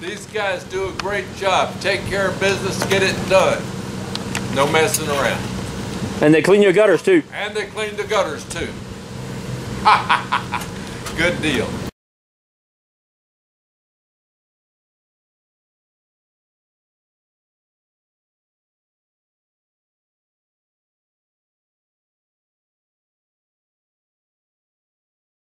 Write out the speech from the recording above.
These guys do a great job. Take care of business, get it done. No messing around. And they clean your gutters too. And they clean the gutters too. Good deal.